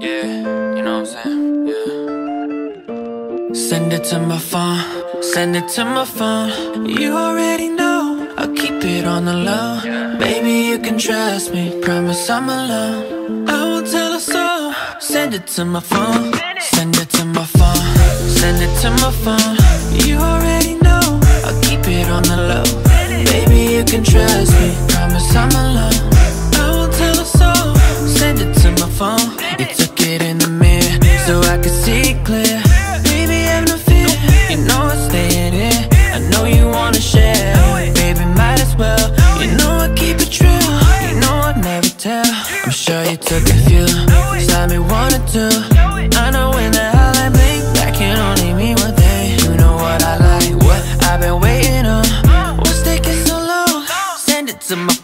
Yeah, you know what I'm saying? Yeah. Send it to my phone, send it to my phone. You already know, I'll keep it on the low. Baby, you can trust me, promise I'm alone. I won't tell a soul. Send it to my phone, send it to my phone, send it to my phone. You You took it in the mirror so I could see clear. Baby, have no fear, you know I'm staying here I know you wanna share, baby, might as well. You know I keep it true, you know I never tell. I'm sure you took a few, saw me one I know when blink, that can only mean one thing You know what I like, what I've been waiting on. So long? Send it to my